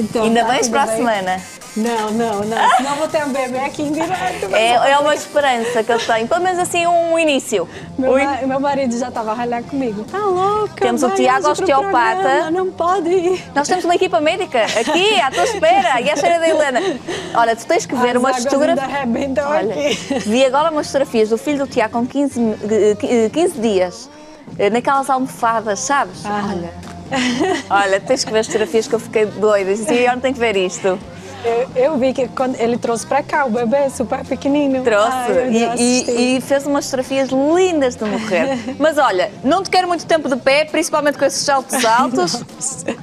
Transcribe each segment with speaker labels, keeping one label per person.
Speaker 1: Então,
Speaker 2: Ainda
Speaker 1: tá tudo
Speaker 2: para a semana.
Speaker 1: Não, não, não. Senão vou ter um bebê aqui em direto.
Speaker 2: É, é uma esperança que eu tenho. Pelo menos assim, um início.
Speaker 1: Meu,
Speaker 2: Um
Speaker 1: ma- meu marido já estava a ralhar comigo. Tá louca?
Speaker 2: Temos o Tiago, osteopata.
Speaker 1: programa, Não pode ir.
Speaker 2: Nós temos uma equipa médica aqui, à tua espera, e à cheira da Helena. Olha, tu tens que ver
Speaker 1: As ainda arrebentam
Speaker 2: Olha, vi agora umas fotografias do filho do Tiago com 15, mi- eh, 15 dias, eh, naquelas almofadas, sabes?
Speaker 1: Ah.
Speaker 2: Olha, olha, tens que ver as fotografias que eu fiquei doida. Disse, "Ih, eu tenho que ver isto.
Speaker 1: Eu, eu vi que quando ele trouxe para cá o bebê super pequenino.
Speaker 2: Trouxe
Speaker 1: Ai,
Speaker 2: e- e, e fez umas fotografias lindas de morrer. Mas olha, não te quero muito tempo de pé, principalmente com esses saltos altos.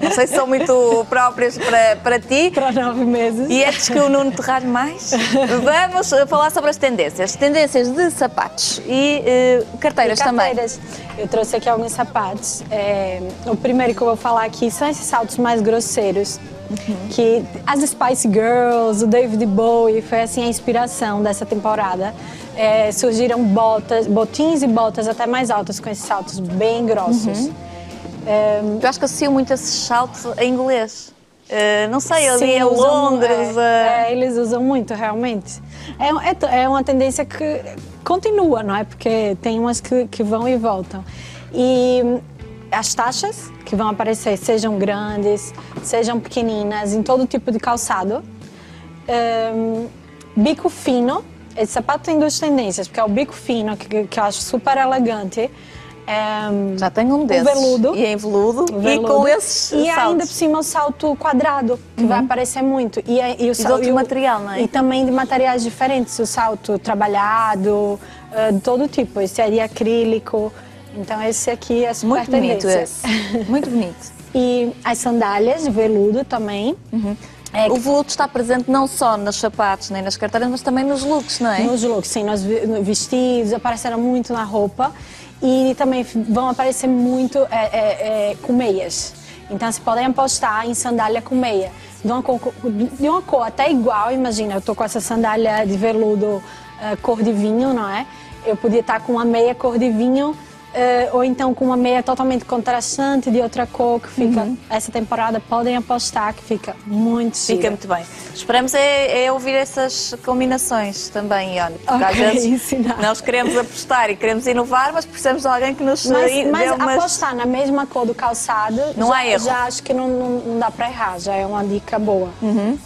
Speaker 2: Não sei se são muito próprios para, para ti.
Speaker 1: Para nove meses.
Speaker 2: E antes que o Nuno te ralhe mais, vamos falar sobre as tendências. Tendências de sapatos e eh, carteiras,
Speaker 1: E
Speaker 2: também.
Speaker 1: carteiras. Eu trouxe aqui alguns sapatos. É, o primeiro que eu vou falar aqui são esses saltos mais grosseiros.
Speaker 2: Uhum.
Speaker 1: Que as Spice Girls, o David Bowie, foi assim a inspiração dessa temporada. É, surgiram botas, botins e botas até mais altas com esses saltos bem grossos.
Speaker 2: Uhum. Eu acho que associo muito esses saltos a inglês. Eh, não sei, ali
Speaker 1: Sim,
Speaker 2: em
Speaker 1: usam-
Speaker 2: Londres.
Speaker 1: É,
Speaker 2: eh,
Speaker 1: é, eles usam muito, realmente. É, é é uma tendência que continua, não é? Porque tem umas que, que vão e voltam. E as taxas que vão aparecer, sejam grandes, sejam pequeninas, em todo tipo de calçado. Hum, bico fino. Esse sapato tem duas tendências, porque é o bico fino, que, que eu acho super elegante. Hum,
Speaker 2: Já tenho um desses.
Speaker 1: veludo.
Speaker 2: E em veludo.
Speaker 1: o
Speaker 2: E
Speaker 1: veludo.
Speaker 2: com esses
Speaker 1: E ainda
Speaker 2: saltos.
Speaker 1: por cima o salto quadrado, que vai aparecer muito. E, é- e o
Speaker 2: de
Speaker 1: sal-
Speaker 2: outro
Speaker 1: e o-
Speaker 2: material, não é?
Speaker 1: E também de materiais diferentes. O salto trabalhado, eh, de todo tipo. Esse é de acrílico. Então esse aqui é super
Speaker 2: Muito bonito esse. Muito bonito.
Speaker 1: E as sandálias de veludo também. É,
Speaker 2: O veludo está presente não só nos sapatos nem nas carteiras, mas também nos looks, não é?
Speaker 1: Nos looks, sim, nos vestidos, apareceram muito na roupa e também vão aparecer muito é, é, é, com meias. Então, se podem apostar em sandália com meia. De uma, cor, de uma cor até igual, imagina, eu tô com essa sandália de veludo eh, cor de vinho, não é? Eu podia estar com uma meia cor de vinho eh, ou então com uma meia totalmente contrastante de outra cor que fica. Essa temporada podem apostar que fica muito
Speaker 2: Fica
Speaker 1: gira.
Speaker 2: muito bem. Esperamos é, é ouvir essas combinações também, Ione. Porque às
Speaker 1: Ok,
Speaker 2: vezes
Speaker 1: ensinar.
Speaker 2: nós queremos apostar e queremos inovar, mas precisamos de alguém que nos
Speaker 1: Mas, mas
Speaker 2: umas-
Speaker 1: apostar na mesma cor do calçado,
Speaker 2: Não
Speaker 1: já,
Speaker 2: há erro.
Speaker 1: já acho que não, não, não dá para errar, já é uma dica boa.
Speaker 2: Uhum.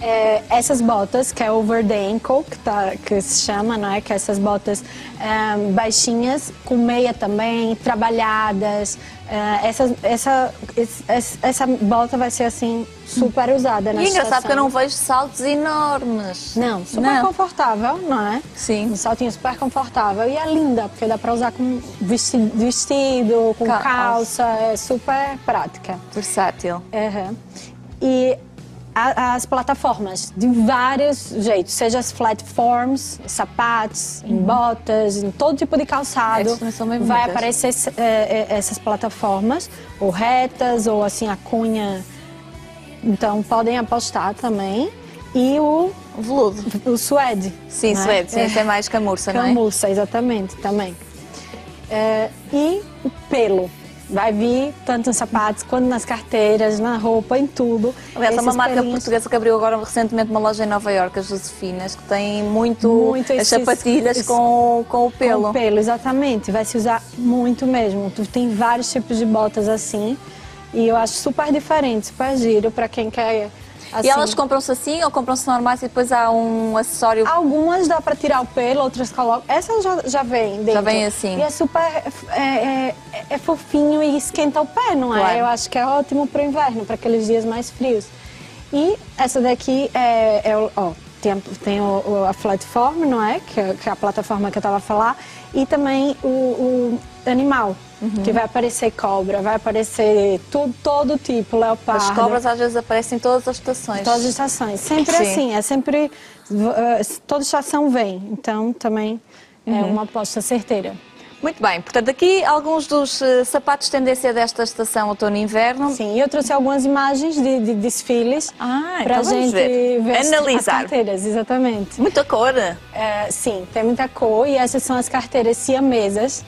Speaker 1: É, essas botas, que é over the ankle, que, tá, que se chama, não é? Que é essas botas ehm, baixinhas, com meia também, trabalhadas. eh, essa, essa, esse- essa bota vai ser assim, super usada na
Speaker 2: E é engraçado que eu não vejo saltos enormes.
Speaker 1: Não, super
Speaker 2: Não.
Speaker 1: confortável, não é?
Speaker 2: Sim.
Speaker 1: Um saltinho super confortável e é linda, porque dá para usar com vesti- vestido, com
Speaker 2: Calça.
Speaker 1: calça, é super prática.
Speaker 2: Versátil.
Speaker 1: Aham. E a- as plataformas, de vários jeitos, seja as platforms, sapatos, em botas, em todo tipo de calçado,
Speaker 2: bem
Speaker 1: vai aparecer eh, essas plataformas, ou retas, ou assim, a cunha. Então, podem apostar também. E o,
Speaker 2: O veludo.
Speaker 1: o suede.
Speaker 2: Sim,
Speaker 1: não é?
Speaker 2: suede, sim, esse é mais camurça, não é?
Speaker 1: Camurça, exatamente, também. É, e o pelo. Vai vir tanto nos sapatos quanto nas carteiras, na roupa, em tudo.
Speaker 2: Aliás, há uma marca portuguesa que abriu agora recentemente uma loja em Nova Iorque, as Josefinas, que tem muito,
Speaker 1: Muito
Speaker 2: as
Speaker 1: esses-
Speaker 2: sapatilhas com, com o
Speaker 1: Com
Speaker 2: pelo.
Speaker 1: o pelo, exatamente. Vai se usar muito mesmo. Tu tem vários tipos de botas assim. E eu acho super diferente, super giro para quem quer. Assim,
Speaker 2: E elas compram-se assim ou compram-se normais e depois há um acessório?
Speaker 1: Algumas dá para tirar o pelo, outras colocam. Essa já, já vem dentro.
Speaker 2: vem assim.
Speaker 1: E é super. É, é- é fofinho e esquenta o pé, não é?
Speaker 2: Claro.
Speaker 1: Eu acho que é ótimo para o inverno, para aqueles dias mais frios. E essa daqui é. é ó, tem, a- tem o- a platform, não é? Que, é- que é a plataforma que eu estava a falar. E também o, o animal.
Speaker 2: Uhum.
Speaker 1: Que vai aparecer cobra, vai aparecer tudo, todo tipo, leopardo.
Speaker 2: As cobras às vezes aparecem em todas as estações.
Speaker 1: Todas as estações. Sempre
Speaker 2: Sim.
Speaker 1: assim, é sempre. eh, toda estação vem. Então também é
Speaker 2: Uhum.
Speaker 1: uma aposta certeira.
Speaker 2: Muito bem, portanto, aqui alguns dos eh, sapatos de tendência desta estação outono e inverno.
Speaker 1: Sim, e eu trouxe algumas imagens de, de desfiles
Speaker 2: Ah,
Speaker 1: para
Speaker 2: então vamos
Speaker 1: gente
Speaker 2: ver.
Speaker 1: as
Speaker 2: Analisar.
Speaker 1: carteiras, exatamente.
Speaker 2: Muita cor.
Speaker 1: É, sim, tem muita cor e essas são as carteiras siamesas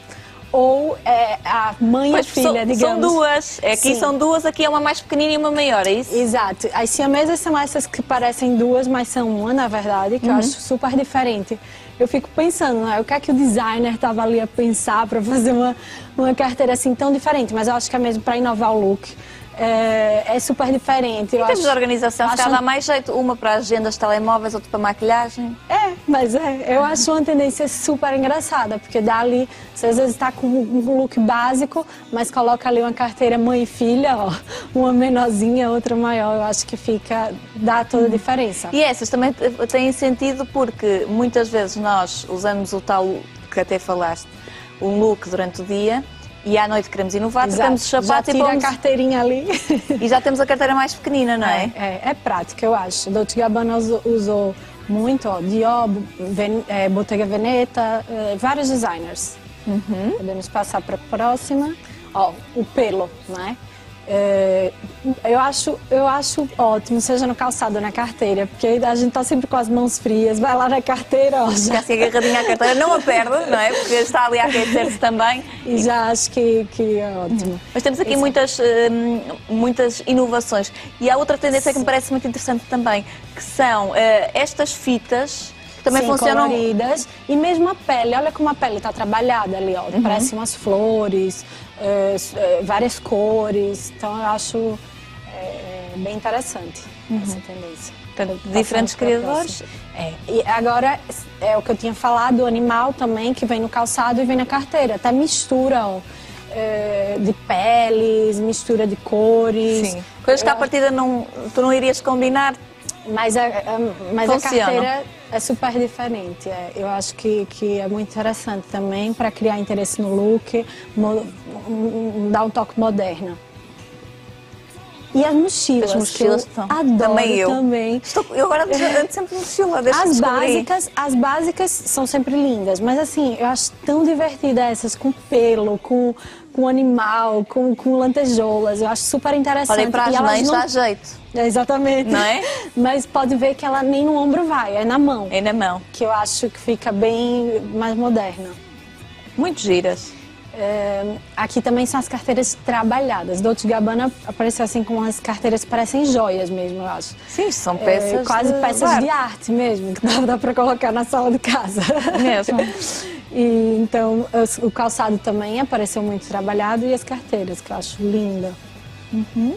Speaker 1: ou é, a mãe
Speaker 2: Pois,
Speaker 1: e filha,
Speaker 2: são,
Speaker 1: digamos.
Speaker 2: são duas. Aqui
Speaker 1: Sim.
Speaker 2: são duas, aqui é uma mais pequenina e uma maior, é isso?
Speaker 1: Exato. As siamesas são essas que parecem duas, mas são uma, na verdade,
Speaker 2: Uhum.
Speaker 1: que eu acho super diferente. Eu fico pensando, né, o que é que o designer estava ali a pensar para fazer uma, uma carteira assim tão diferente, mas eu acho que é mesmo para inovar o look. É, é super diferente.
Speaker 2: Em termos de organização,
Speaker 1: acho
Speaker 2: dá mais jeito, uma para agendas, telemóveis, outra para maquilhagem.
Speaker 1: É, mas é, eu acho uma tendência super engraçada, porque dá ali, você às vezes está com um look básico, mas coloca ali uma carteira mãe e filha, ó, uma menorzinha, outra maior, eu acho que fica, dá toda a diferença.
Speaker 2: E essas também têm sentido porque muitas vezes nós usamos o tal que até falaste, um look durante o dia e à noite queremos inovar,
Speaker 1: Exato.
Speaker 2: trocamos os sapatos
Speaker 1: Já
Speaker 2: e,
Speaker 1: tira
Speaker 2: pomos-
Speaker 1: a carteirinha ali.
Speaker 2: e já temos a carteira mais pequenina, não é?
Speaker 1: É, é prático, eu acho. Dolce Gabbana usou, usou muito, ó, Dior, Ven, é, Bottega Veneta, é, vários designers.
Speaker 2: Uhum.
Speaker 1: Podemos passar para a próxima. Ó, o pelo, né? É, eu, acho, eu acho ótimo, seja no calçado ou na carteira, porque a gente tá sempre com as mãos frias, vai lá na carteira, ó,
Speaker 2: Já
Speaker 1: já,
Speaker 2: assim agarradinha à carteira, não a perde, não é? Porque está ali a aquecer-se também.
Speaker 1: e já acho que, que é ótimo.
Speaker 2: Mas temos aqui muitas, hum, muitas inovações. E há outra tendência que me parece muito interessante também, que são eh, estas fitas também
Speaker 1: Sim,
Speaker 2: funcionam.
Speaker 1: coloridas. E mesmo a pele, olha como a pele está trabalhada ali, ó.
Speaker 2: Uhum.
Speaker 1: Parece umas flores, eh, eh, várias cores. Então eu acho bem interessante essa tendência.
Speaker 2: Uhum. Portanto, diferentes criadores.
Speaker 1: É. E agora é o que eu tinha falado, o animal também, que vem no calçado e vem na carteira. Até mistura ó, eh, de peles, mistura de cores.
Speaker 2: Sim. Coisas que à partida não, tu não irias combinar.
Speaker 1: mas a, a- mas a carteira é super diferente. é. eu acho que, que é muito interessante também para criar interesse no look, mo- um- dar um toque moderno. E as mochilas,
Speaker 2: As mochilas
Speaker 1: que
Speaker 2: são.
Speaker 1: eu adoro
Speaker 2: Também eu.
Speaker 1: também.
Speaker 2: Estou, eu agora ando sempre mochila, deixa
Speaker 1: As básicas, as básicas são sempre lindas, mas assim, eu acho tão divertida essas com pelo, com, com animal, com, com lantejoulas. Eu acho super interessante.
Speaker 2: Olhem para as mães,
Speaker 1: não-
Speaker 2: dá jeito.
Speaker 1: É, Exatamente.
Speaker 2: Não é?
Speaker 1: Mas pode ver que ela nem no ombro vai, é na mão.
Speaker 2: É na mão.
Speaker 1: Que eu acho que fica bem mais moderna.
Speaker 2: Muito giras.
Speaker 1: É, aqui também são as carteiras trabalhadas. Dolce Gabbana apareceu assim com umas carteiras que parecem joias mesmo, eu acho.
Speaker 2: Sim, são
Speaker 1: É,
Speaker 2: peças.
Speaker 1: quase
Speaker 2: de
Speaker 1: peças de arte mesmo, que dá, dá para colocar na sala de casa.
Speaker 2: Mesmo.
Speaker 1: E, então, o calçado também apareceu muito trabalhado e as carteiras, que eu acho linda.
Speaker 2: Uhum.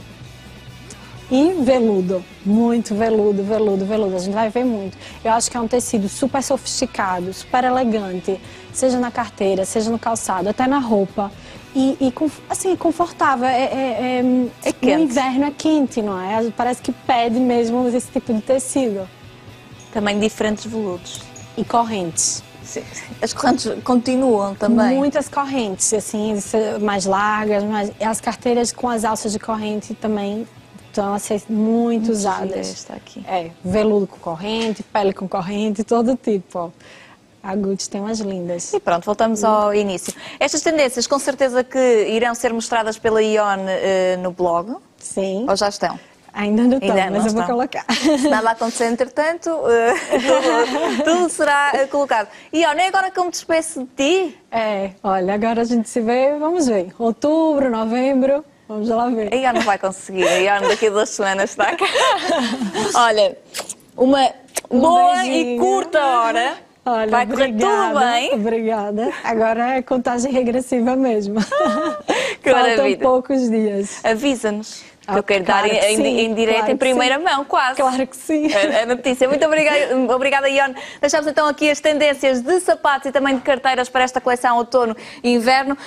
Speaker 1: E veludo, muito veludo, veludo, veludo. A gente vai ver muito. Eu acho que é um tecido super sofisticado, super elegante, seja na carteira, seja no calçado, até na roupa. E, e assim, confortável. É, é, é,
Speaker 2: É quente.
Speaker 1: No inverno é quente, não é? Parece que pede mesmo esse tipo de tecido.
Speaker 2: Também diferentes veludos.
Speaker 1: E correntes.
Speaker 2: Sim. As correntes continuam também.
Speaker 1: Muitas correntes, assim, mais largas, mas as carteiras com as alças de corrente também estão a ser muito
Speaker 2: gira
Speaker 1: usadas.
Speaker 2: esta aqui.
Speaker 1: É, veludo com corrente, pele com corrente, todo tipo. ó. A Gucci tem umas lindas.
Speaker 2: E pronto, voltamos ao início. Estas tendências, com certeza que irão ser mostradas pela Ione eh, no blog,
Speaker 1: Sim,
Speaker 2: ou já estão?
Speaker 1: ainda não estão, mas
Speaker 2: não
Speaker 1: eu vou
Speaker 2: estão.
Speaker 1: colocar.
Speaker 2: Se nada acontecer, entretanto, eh, tudo, tudo será eh, colocado. Ione, é agora que eu me despeço de ti?
Speaker 1: É, olha, agora a gente se vê, vamos ver. Outubro, novembro, vamos lá ver.
Speaker 2: A não vai conseguir, a Ione daqui a duas semanas está cá. Olha, uma boa e
Speaker 1: beijinho.
Speaker 2: curta hora.
Speaker 1: Olha,
Speaker 2: vai correr tudo bem.
Speaker 1: Obrigada. Agora é contagem regressiva mesmo.
Speaker 2: Que
Speaker 1: Faltam
Speaker 2: maravilha.
Speaker 1: poucos dias.
Speaker 2: Avisa-nos.
Speaker 1: Ah,
Speaker 2: eu quero
Speaker 1: claro
Speaker 2: dar
Speaker 1: que
Speaker 2: em,
Speaker 1: sim,
Speaker 2: em direto,
Speaker 1: claro
Speaker 2: em primeira
Speaker 1: sim.
Speaker 2: mão, quase.
Speaker 1: Claro que sim.
Speaker 2: A, a notícia. Muito obrigada, obrigada, Ione. Deixamos então aqui as tendências de sapatos e também de carteiras para esta coleção outono e inverno.